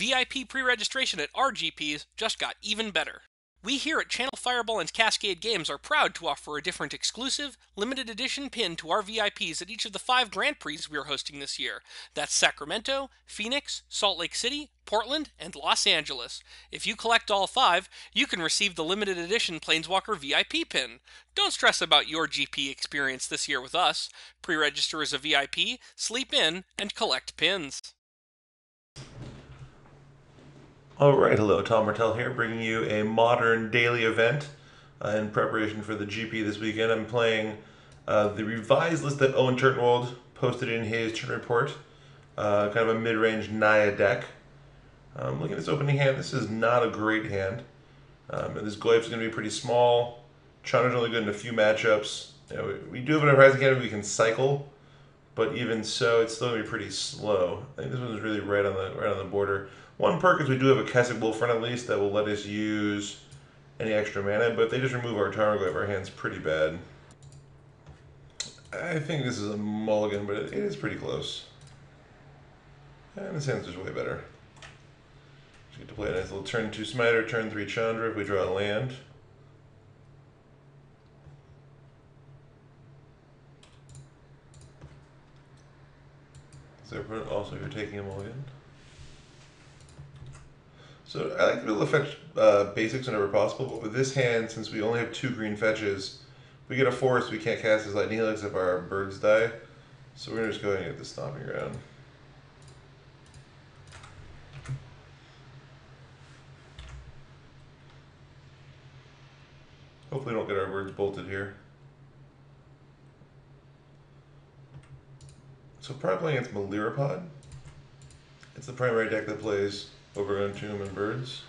VIP pre registration at our GPs just got even better. We here at Channel Fireball and Cascade Games are proud to offer a different exclusive, limited edition pin to our VIPs at each of the five Grand Prix we are hosting this year. That's Sacramento, Phoenix, Salt Lake City, Portland, and Los Angeles. If you collect all five, you can receive the limited edition Planeswalker VIP pin. Don't stress about your GP experience this year with us. Pre register as a VIP, sleep in, and collect pins. All right, hello, Tom Martell here, bringing you a modern daily event uh, in preparation for the GP this weekend. I'm playing uh, the revised list that Owen Turtenwald posted in his turn report, uh, kind of a mid-range Naya deck. Um, looking at this opening hand, this is not a great hand. Um, and this Goyf is going to be pretty small. Chandra's only good in a few matchups. You know, we, we do have an Uprising Cannon we can cycle, but even so, it's still to be pretty slow. I think this one's really right on the right on the border. One perk is we do have a Kessig Wolf Run at least that will let us use any extra mana, but they just remove our Tarmogoyf, our hand's pretty bad. I think this is a mulligan, but it, is pretty close. And this hand's just way better. Just get to play a nice little turn 2 Smiter, turn 3 Chandra if we draw a land. There also you're taking a mulligan? So I like to be able to fetch uh, basics whenever possible, but with this hand, since we only have two green fetches, we get a forest, we can't cast his Lightning Helix if our birds die. So we're going to just go ahead and get the Stomping Ground. Hopefully we don't get our birds bolted here. So probably playing against. It's the primary deck that plays Overgrown Tomb and birds.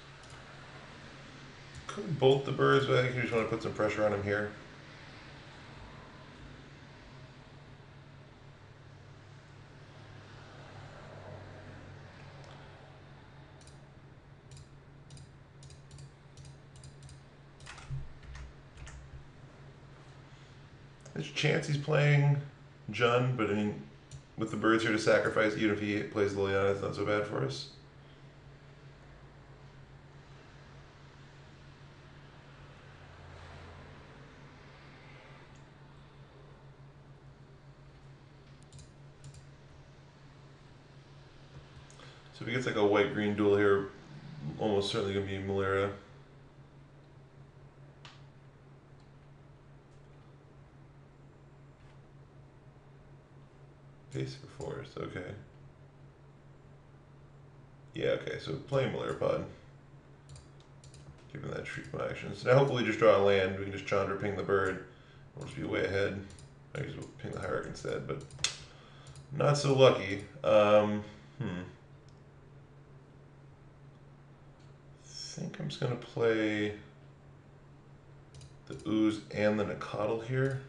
Could bolt the birds, but I think you just want to put some pressure on him here. There's a chance he's playing Jund, but I mean, with the birds here to sacrifice, even if he plays Liliana, it's not so bad for us. So if he gets like a white-green dual here, almost certainly going to be Melira. Basic Forest, okay. Yeah, okay, so playing Melira Pod. Given that treat my actions. Now hopefully just draw a land, we can just Chandra ping the bird. We'll just be way ahead. I guess we'll ping the Hierarch instead, but not so lucky. Um, hmm. think I'm just going to play the Ooze and the Nacatl here.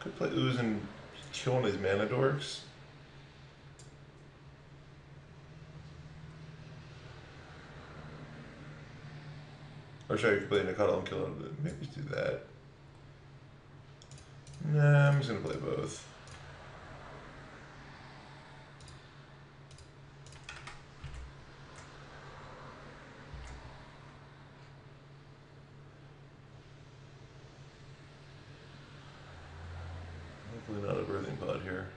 Could play Ooze and kill one of these mana dorks. Or should I play Nacatl and kill him? Maybe do that. Nah, I'm just to play both. Hopefully not a birthing pod here.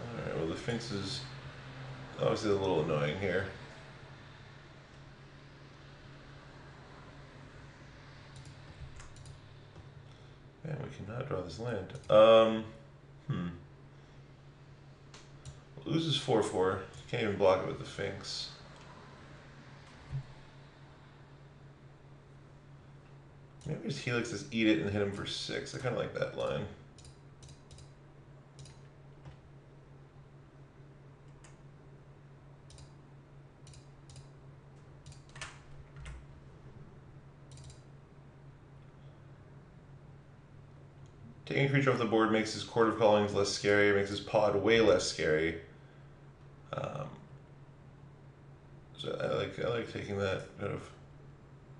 Alright, well the Sphinx is obviously a little annoying here. Man, we cannot draw this land. Um, hmm. Loses 4 4. Can't even block it with the Sphinx. Maybe just Helix just eat it and hit him for 6. I kind of like that line. Taking a creature off the board makes his Chord of Callings less scary, makes his pod way less scary. Um, So I like I like taking that kind of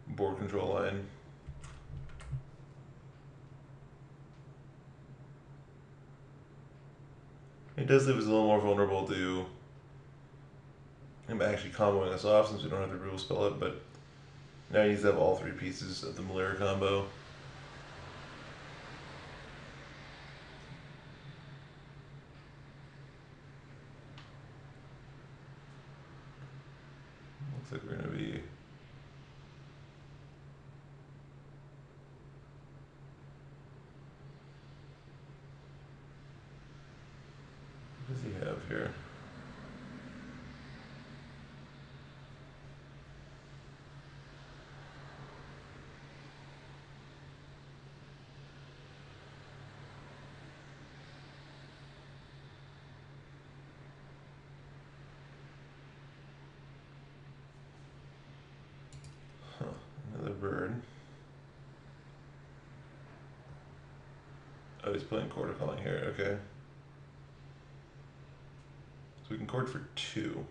board control line. It does leave us a little more vulnerable to him actually comboing us off since we don't have the rule spell it, but now he needs to have all three pieces of the Melira combo. Looks like we're gonna be What does he have here? Oh, he's playing Chord of Calling here, okay. So we can chord for two.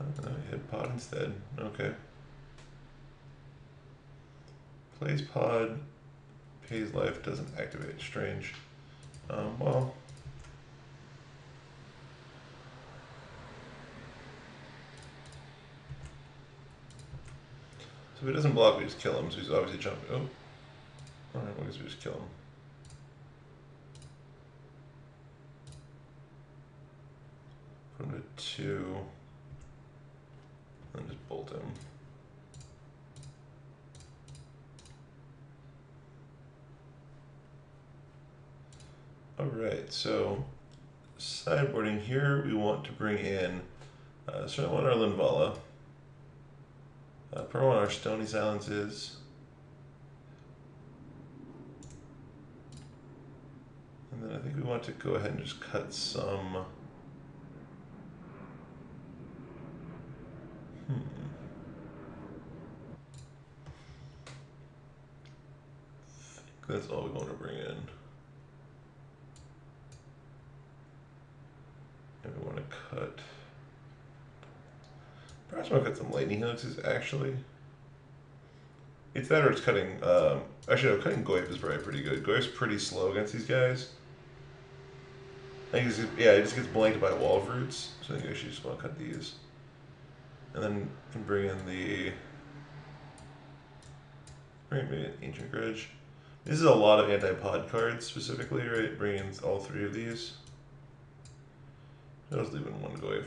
Oh, no, he had pod instead. Okay. Plays pod, pays life, doesn't activate. Strange. Um, well. So if he doesn't block, we just kill him. So he's obviously jumping. Oh. Alright, well, I guess we just kill him. Put him to two. And just bolt him. Alright, so sideboarding here, we want to bring in uh, certainly want our Linvala. Uh, probably one our Stony is, And then I think we want to go ahead and just cut some. Hmm. That's all we want to bring in. And we want to cut. Perhaps we'll cut some lightning hooks. actually. It's that or it's cutting. Um, actually, no, cutting Goyf is probably pretty good. Goyf's pretty slow against these guys. I think it's, yeah, it just gets blanked by wall of roots. So I think I should just want to cut these. And then can bring in the. Bring in Ancient Grudge. This is a lot of anti pod cards specifically, right? Bring in all three of these. I'll just leave in one Goyf.